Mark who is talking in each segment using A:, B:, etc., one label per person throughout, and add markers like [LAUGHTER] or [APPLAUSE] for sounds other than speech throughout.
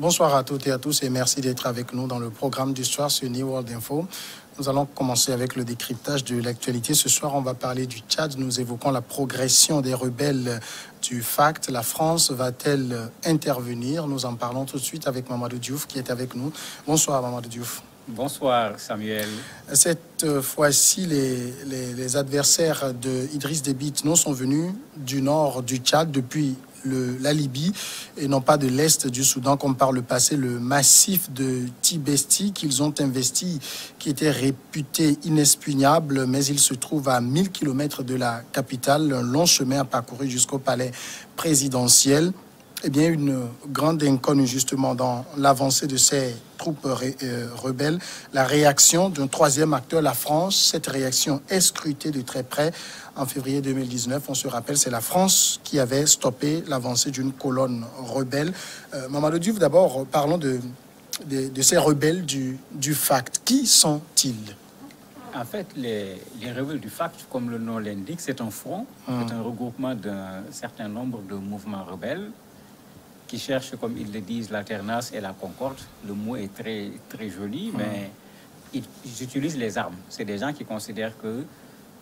A: Bonsoir à toutes et à tous et merci d'être avec nous dans le programme du soir sur New World Info. Nous allons commencer avec le décryptage de l'actualité. Ce soir, on va parler du Tchad. Nous évoquons la progression des rebelles du FACT. La France va-t-elle intervenir? Nous en parlons tout de suite avec Mamadou Diouf qui est avec nous. Bonsoir Mamadou Diouf.
B: Bonsoir Samuel.
A: Cette fois-ci, les, les, adversaires de Idriss Déby non sont venus du nord du Tchad depuis la Libye et non pas de l'Est du Soudan comme par le passé, le massif de Tibesti qu'ils ont investi, qui était réputé inexpugnable, mais il se trouve à 1000 km de la capitale, un long chemin à parcourir jusqu'au palais présidentiel eh bien, une grande inconnue justement dans l'avancée de ces troupes euh, rebelles. La réaction d'un troisième acteur, la France, cette réaction est scrutée de très près. En février 2019, on se rappelle, c'est la France qui avait stoppé l'avancée d'une colonne rebelle. Euh, Mamadou Diouf, d'abord, parlons de, de, ces rebelles du, du FACT. Qui sont-ils?
B: En fait, les, les, rebelles du FACT, comme le nom l'indique, c'est un front, hum. c'est un regroupement d'un certain nombre de mouvements rebelles qui cherchent, comme ils le disent, l'alternance et la concorde. Le mot est très, très joli, mm. mais ils, utilisent les armes. C'est des gens qui considèrent que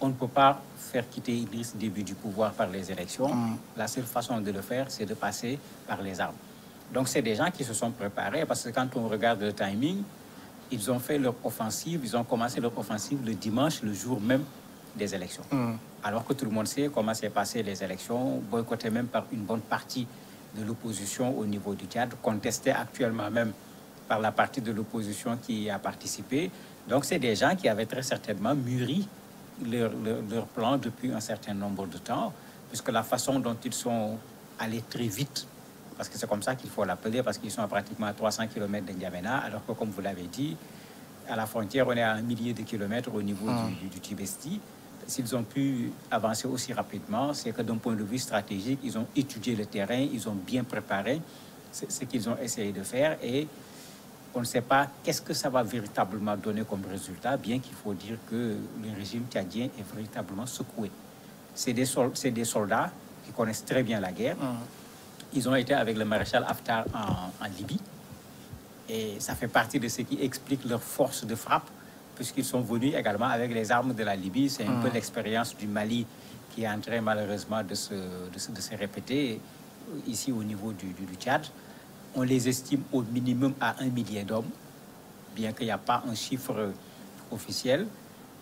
B: on ne peut pas faire quitter Idriss début du pouvoir par les élections. Mm. La seule façon de le faire, c'est de passer par les armes. Donc, c'est des gens qui se sont préparés parce que quand on regarde le timing, ils ont fait leur offensive, ils ont commencé leur offensive le dimanche, le jour même des élections. Mm. Alors que tout le monde sait comment s'est passé les élections, boycottées même par une bonne partie de l'opposition au niveau du Tchad, contesté actuellement même par la partie de l'opposition qui a participé. Donc, c'est des gens qui avaient très certainement mûri leur, leur, plan depuis un certain nombre de temps, puisque la façon dont ils sont allés très vite, parce que c'est comme ça qu'il faut l'appeler, parce qu'ils sont à pratiquement à 300 km de N'Djamena, alors que, comme vous l'avez dit, à la frontière, on est à un millier de kilomètres au niveau ah. du, du Tibesti s'ils ont pu avancer aussi rapidement, c'est que d'un point de vue stratégique, ils ont étudié le terrain, ils ont bien préparé ce qu'ils ont essayé de faire et on ne sait pas qu'est-ce que ça va véritablement donner comme résultat, bien qu'il faut dire que le régime tchadien est véritablement secoué. C'est des, des, soldats qui connaissent très bien la guerre. Hum. Ils ont été avec le maréchal Haftar en, en Libye. Et ça fait partie de ce qui explique leur force de frappe puisqu'ils sont venus également avec les armes de la Libye. C'est un peu hmm. l'expérience du Mali qui est en train malheureusement de se, de se, répéter ici au niveau du, du, Tchad. On les estime au minimum à un millier d'hommes, bien qu'il n'y a pas un chiffre officiel.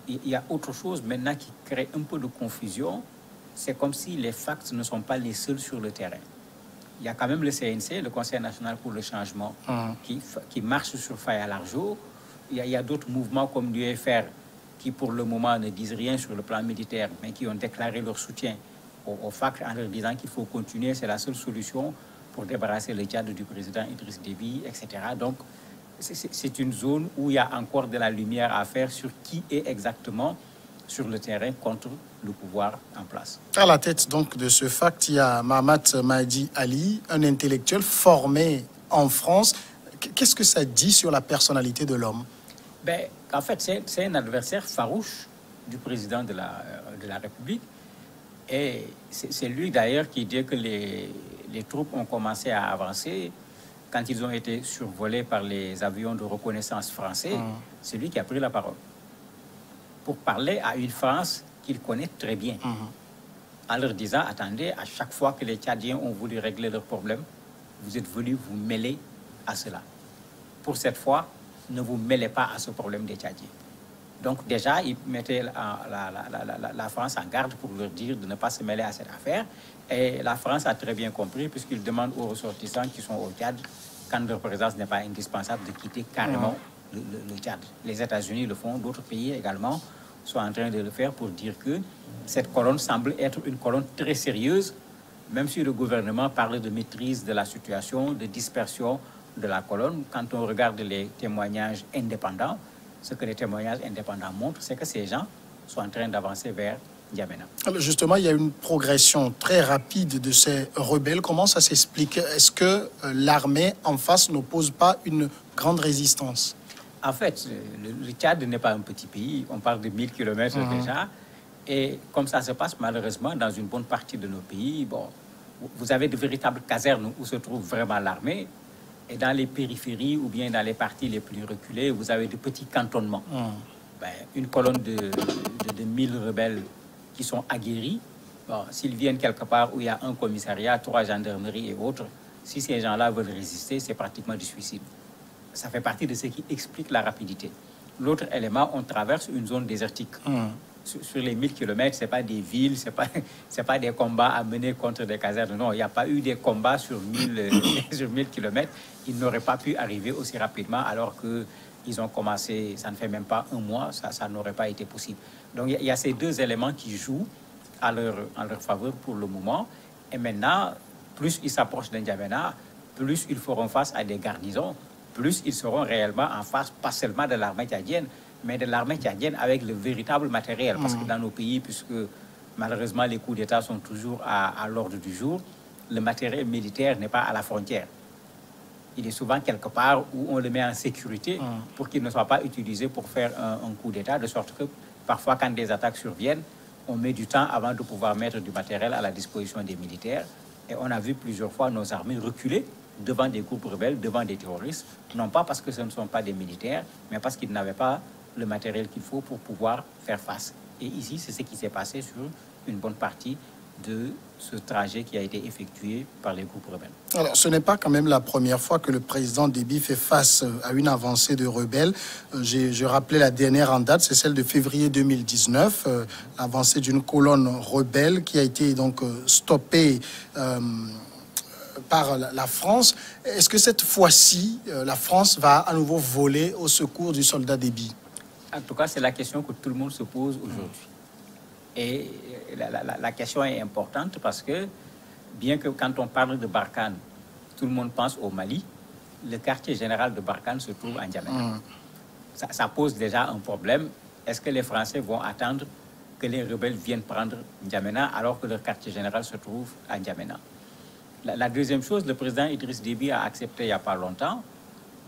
B: Il y a autre chose maintenant qui crée un peu de confusion. C'est comme si les facts ne sont pas les seuls sur le terrain. Il y a quand même le CNC, le Conseil national pour le changement, hmm. qui, qui marche sur faille à l'argent il y a, d'autres mouvements comme l'UFR qui, pour le moment, ne disent rien sur le plan militaire, mais qui ont déclaré leur soutien au, au FAC en leur disant qu'il faut continuer, c'est la seule solution pour débarrasser le Tchad du président Idriss Déby, etc. Donc, c'est une zone où il y a encore de la lumière à faire sur qui est exactement sur le terrain contre le pouvoir en place.
A: À la tête donc de ce FACT, il y a Mahamat Mahdi Ali, un intellectuel formé en France. Qu'est-ce que ça dit sur la personnalité de l'homme?
B: Ben, En fait, c'est un adversaire farouche du président de la, euh, de la République. Et c'est lui d'ailleurs qui dit que les, les, troupes ont commencé à avancer quand ils ont été survolés par les avions de reconnaissance français. Ah. C'est lui qui a pris la parole pour parler à une France qu'il connaît très bien. Ah. En leur disant, attendez, à chaque fois que les Tchadiens ont voulu régler leurs problèmes, vous êtes venus vous mêler à cela. Pour cette fois, ne vous mêlez pas à ce problème des Tchadiens. Donc déjà, ils mettaient la, France en garde pour leur dire de ne pas se mêler à cette affaire. Et la France a très bien compris puisqu'ils demandent aux ressortissants qui sont au Tchad, quand leur présence n'est pas indispensable, de quitter carrément le, Tchad. Les États-Unis le font, d'autres pays également sont en train de le faire pour dire que cette colonne semble être une colonne très sérieuse, même si le gouvernement parle de maîtrise de la situation, de dispersion de la colonne, quand on regarde les témoignages indépendants, ce que les témoignages indépendants montrent, c'est que ces gens sont en train d'avancer vers N'Djamena.
A: Alors justement, il y a une progression très rapide de ces rebelles. Comment ça s'explique? Est-ce que euh, l'armée en face n'oppose pas une grande résistance?
B: En fait, le, Tchad n'est pas un petit pays. On parle de 1000 km mhm. déjà. Et comme ça se passe malheureusement dans une bonne partie de nos pays, bon, vous avez de véritables casernes où se trouve vraiment l'armée, Et dans les périphéries ou bien dans les parties les plus reculées, vous avez de petits cantonnements.
A: Hum.
B: Ben, une colonne de, de, de 1000 rebelles qui sont aguerris, bon, s'ils viennent quelque part où il y a un commissariat, trois gendarmeries et autres, si ces gens-là veulent résister, c'est pratiquement du suicide. Ça fait partie de ce qui explique la rapidité. L'autre élément, on traverse une zone désertique.
A: Hum.
B: Sur, les 1000 km, ce n'est pas des villes, ce n'est pas, [LAUGHS] pas des combats à mener contre des casernes. Non, il n'y a pas eu des combats sur 1000, euh, [COUGHS] sur 1000 km. Ils n'auraient pas pu arriver aussi rapidement alors qu'ils ont commencé, ça ne fait même pas un mois, ça, n'aurait pas été possible. Donc il y a- il y, a ces deux éléments qui jouent à leur, en leur faveur pour le moment. Et maintenant, plus ils s'approchent d'Indiamena, plus ils feront face à des garnisons, plus ils seront réellement en face, pas seulement de l'armée tchadienne, mais de l'armée tchadienne avec le véritable matériel. Parce que dans nos pays, puisque malheureusement les coups d'État sont toujours à, à l'ordre du jour, le matériel militaire n'est pas à la frontière. Il est souvent quelque part où on le met en sécurité pour qu'il ne soit pas utilisé pour faire un, un coup d'État, de sorte que parfois quand des attaques surviennent, on met du temps avant de pouvoir mettre du matériel à la disposition des militaires. Et on a vu plusieurs fois nos armées reculer devant des groupes rebelles, devant des terroristes, non pas parce que ce ne sont pas des militaires, mais parce qu'ils n'avaient pas le matériel qu'il faut pour pouvoir faire face. Et ici, c'est ce qui s'est passé sur une bonne partie de ce trajet qui a été effectué par les groupes rebelles.
A: Alors, ce n'est pas quand même la première fois que le président Déby fait face euh, à une avancée de rebelles. Euh, Je rappelais la dernière en date, c'est celle de février 2019, euh, l'avancée d'une colonne rebelle qui a été donc euh, stoppée par la, France. Est-ce que cette fois-ci, la France va à nouveau voler au secours du soldat Déby?
B: En tout cas, c'est la question que tout le monde se pose aujourd'hui. Et la, la- question est importante parce que, bien que quand on parle de Barkhane, tout le monde pense au Mali, le quartier général de Barkhane se trouve en Djamena. Ça, ça pose déjà un problème. Est-ce que les Français vont attendre que les rebelles viennent prendre N'Djamena alors que leur quartier général se trouve à N'Djamena la, la deuxième chose, le président Idriss Déby a accepté il n'y a pas longtemps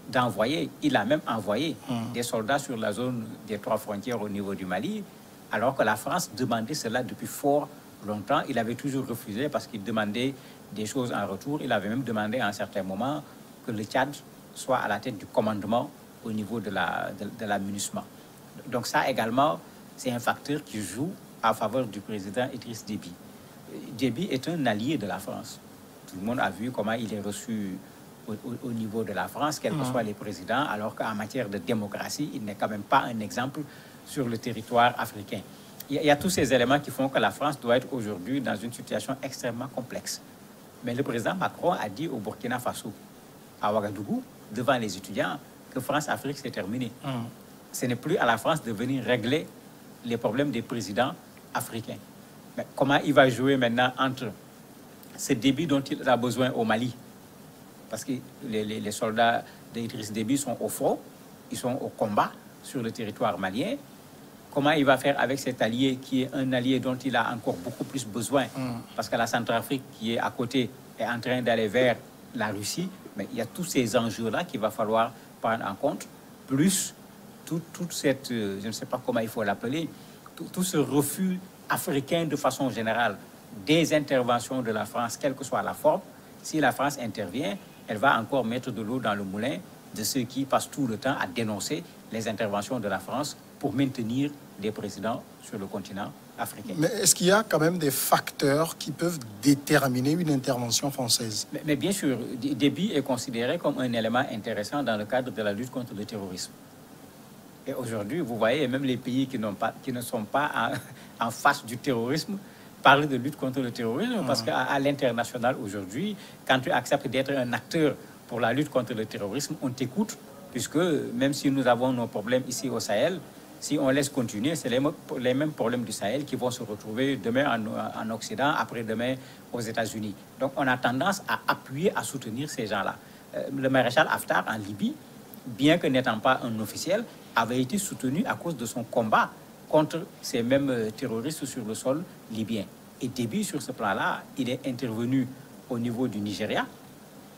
B: d'envoyer, il a même envoyé des soldats sur la zone des trois frontières au niveau du Mali, alors que la France demandait cela depuis fort longtemps. Il avait toujours refusé parce qu'il demandait des choses en retour. Il avait même demandé à un certain moment que le Tchad soit à la tête du commandement au niveau de la, de, de la MINUSMA. Donc ça également, c'est un facteur qui joue à faveur du président Idriss Déby. Déby est un allié de la France. Tout le monde a vu comment il est reçu au, au- au niveau de la France, quels que soient les présidents, alors qu'en matière de démocratie, il n'est quand même pas un exemple sur le territoire africain. Il y, a, tous ces éléments qui font que la France doit être aujourd'hui dans une situation extrêmement complexe. Mais le président Macron a dit au Burkina Faso, à Ouagadougou, devant les étudiants, que France-Afrique, c'est terminé. Ce n'est plus à la France de venir régler les problèmes des présidents africains. Mais comment il va jouer maintenant entre ce débit dont il a besoin au Mali Parce que les, les- les soldats d'Idriss Déby sont au front, ils sont au combat sur le territoire malien. Comment il va faire avec cet allié qui est un allié dont il a encore beaucoup plus besoin? Parce que la Centrafrique qui est à côté est en train d'aller vers la Russie. Mais il y a tous ces enjeux-là qu'il va falloir prendre en compte, plus tout- toute cette, euh, je ne sais pas comment il faut l'appeler, tout, tout ce refus africain de façon générale des interventions de la France, quelle que soit la forme. Si la France intervient, elle va encore mettre de l'eau dans le moulin de ceux qui passent tout le temps à dénoncer les interventions de la France pour maintenir des présidents sur le continent africain.
A: Mais est-ce qu'il y a quand même des facteurs qui peuvent déterminer une intervention française?
B: Mais, mais bien sûr, D- Déby est considéré comme un élément intéressant dans le cadre de la lutte contre le terrorisme. Et aujourd'hui, vous voyez, même les pays qui, n'ont pas, qui ne sont pas en, [LAUGHS] en face du terrorisme parlent de lutte contre le terrorisme parce qu'à à l'international aujourd'hui, quand tu acceptes d'être un acteur pour la lutte contre le terrorisme, on t'écoute, puisque même si nous avons nos problèmes ici au Sahel, si on laisse continuer, c'est les, mêmes problèmes du Sahel qui vont se retrouver demain en, en Occident, après-demain aux États-Unis. Donc on a tendance à appuyer, à soutenir ces gens-là. Euh, le maréchal Haftar en Libye, bien que n'étant pas un officiel, avait été soutenu à cause de son combat contre ces mêmes euh, terroristes sur le sol libyen. Et Déby, sur ce plan-là, il est intervenu au niveau du Nigeria,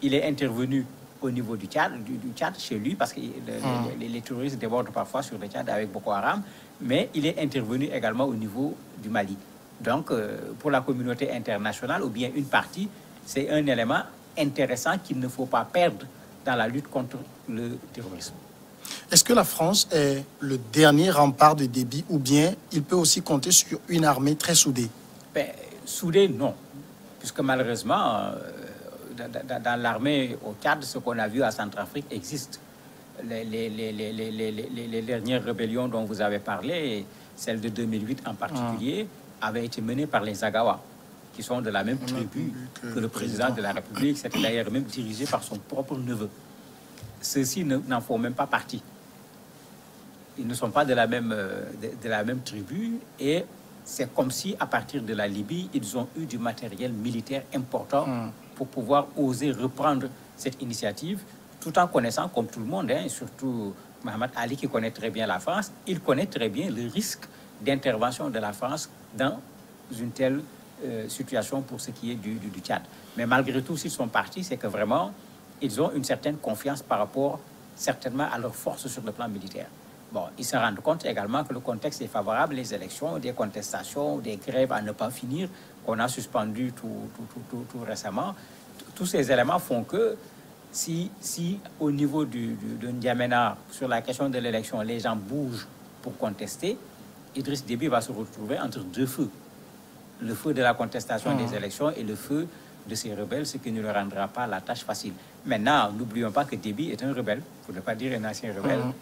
B: il est intervenu au niveau du Tchad, du, du Tchad chez lui, parce que le- les, les terroristes débordent parfois sur le Tchad avec Boko Haram, mais il est intervenu également au niveau du Mali. Donc, euh, pour la communauté internationale, ou bien une partie, c'est un élément intéressant qu'il ne faut pas perdre dans la lutte contre le terrorisme.
A: Est-ce que la France est le dernier rempart de débit ou bien il peut aussi compter sur une armée très soudée?
B: Ben, Soudée, non. Puisque malheureusement, euh, dans, l'armée au Tchad, ce qu'on a vu à Centrafrique existe. Les, les, les, les, dernières rébellions dont vous avez parlé, celle de 2008 en particulier, ah. avaient été menées par les Agawa, qui sont de la même tribu que, le président de la République. C'était d'ailleurs même dirigé par son propre neveu. Ceux-ci n'en font même pas partie. Ils ne sont pas de la même, euh, de, la même tribu et c'est comme si, à partir de la Libye, ils ont eu du matériel militaire important hmm. pour pouvoir oser reprendre cette initiative, tout en connaissant, comme tout le monde, hein, surtout Mohamed Ali qui connaît très bien la France, il connaît très bien le risque d'intervention de la France dans une telle euh, situation pour ce qui est du, du, Tchad. Mais malgré tout, s'ils sont partis, c'est que vraiment, ils ont une certaine confiance par rapport certainement à leur force sur le plan militaire. Bon, ils se rendent compte également que le contexte est favorable, les élections, des contestations, des grèves à ne pas finir, qu'on a suspendu tout, tout, tout, tout, récemment. Tous ces éléments font que si, si au niveau du, du, de N'Djamena, sur la question de l'élection, les gens bougent pour contester, Idriss Déby va se retrouver entre deux feux. Le feu de la contestation des mmh. élections et le feu de ces rebelles, ce qui ne leur rendra pas la tâche facile. Maintenant, n'oublions pas que Déby est un rebelle, pour ne pas dire un ancien rebelle. Mmh.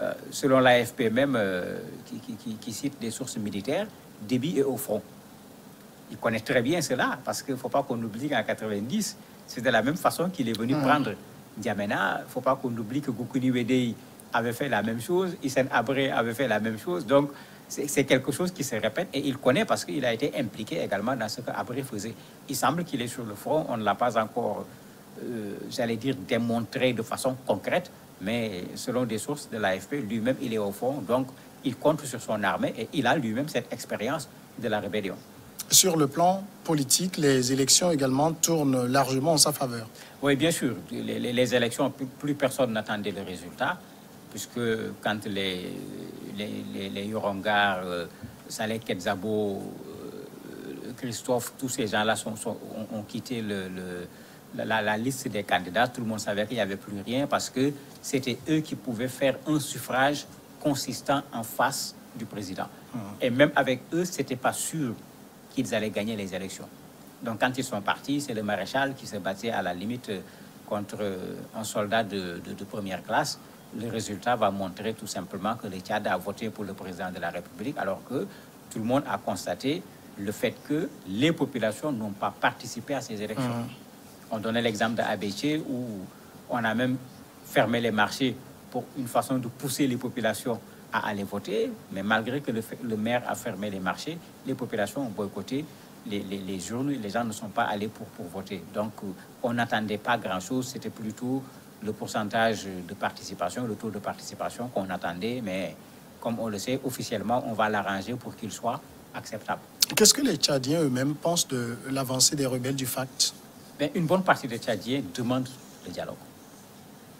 B: Euh, selon l'AFP même, euh, qui, cite des sources militaires, Déby est au front. Il connaît très bien cela, parce qu'il ne faut pas qu'on oublie qu'en 90, c'est de la même façon qu'il est venu mmh. prendre Diamena. Il ne faut pas qu'on oublie que Goukouni Wedei avait fait la même chose, Hissène Abré avait fait la même chose. Donc, c'est quelque chose qui se répète et il connaît parce qu'il a été impliqué également dans ce qu'Abré faisait. Il semble qu'il est sur le front, on ne l'a pas encore, euh, j'allais dire, démontré de façon concrète, mais selon des sources de l'AFP, lui-même, il est au fond, donc il compte sur son armée et il a lui-même cette expérience de la rébellion.
A: Sur le plan politique, les élections également tournent largement en sa faveur.
B: Oui, bien sûr. Les, élections, plus, personne n'attendait le résultat, puisque quand les, les, les, Yorongar, euh, Saleh Kedzabo, euh, Christophe, tous ces gens-là ont, quitté le la, liste des candidats, tout le monde savait qu'il n'y avait plus rien parce que c'était eux qui pouvaient faire un suffrage consistant en face du président. Hum. Et même avec eux, ce n'était pas sûr qu'ils allaient gagner les élections. Donc quand ils sont partis, c'est le maréchal qui se battait à la limite contre un soldat de, première classe. Le résultat va montrer tout simplement que le Tchad a voté pour le président de la République alors que tout le monde a constaté le fait que les populations n'ont pas participé à ces élections. Hum. On donnait l'exemple d'Abéché où on a même fermé les marchés pour une façon de pousser les populations à aller voter, mais malgré que le, maire a fermé les marchés, les populations ont boycotté les, les, les urnes, les gens ne sont pas allés pour, pour voter. Donc on n'attendait pas grand-chose, c'était plutôt le pourcentage de participation, le taux de participation qu'on attendait, mais comme on le sait, officiellement, on va l'arranger pour qu'il soit acceptable.
A: Qu'est-ce que les Tchadiens eux-mêmes pensent de l'avancée des rebelles du FACT?
B: Une bonne partie des Tchadiens demandent le dialogue.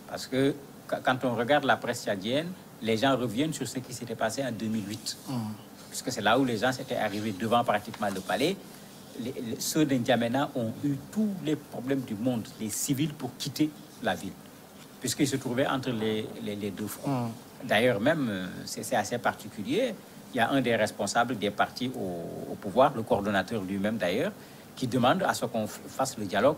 B: Parce que quand on regarde la presse tchadienne, les gens reviennent sur ce qui s'était passé en 2008. Mm. Puisque c'est là où les gens s'étaient arrivés devant pratiquement le palais. ceux d'Indiamena ont eu tous les problèmes du monde, les civils, pour quitter la ville. Puisqu'ils se trouvaient entre les, deux fronts. Mm. D'ailleurs, même, euh, c'est assez particulier. Il y a un des responsables des partis au pouvoir, le coordonnateur lui-même d'ailleurs, qui demande à ce qu'on fasse le dialogue.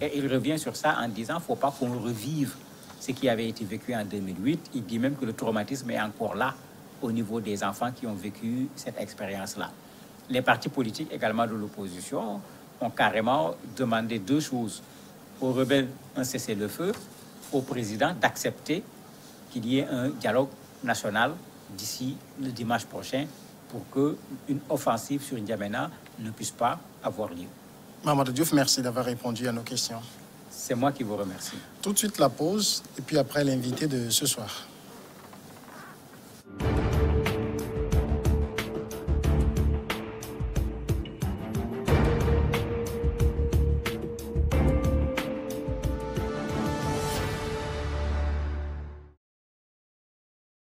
B: Et il revient sur ça en disant faut pas qu'on revive ce qui avait été vécu en 2008. Il dit même que le traumatisme est encore là au niveau des enfants qui ont vécu cette expérience-là. Les partis politiques également de l'opposition ont carrément demandé deux choses. Aux rebelles, un cessez-le-feu, au président d'accepter qu'il y ait un dialogue national d'ici le dimanche prochain pour qu'une offensive sur N'Djamena ne puisse pas avoir lieu.
A: Mamadou Diouf, merci d'avoir répondu à nos questions.
B: C'est moi qui vous remercie.
A: Tout de suite la pause et puis après l'invité de ce soir.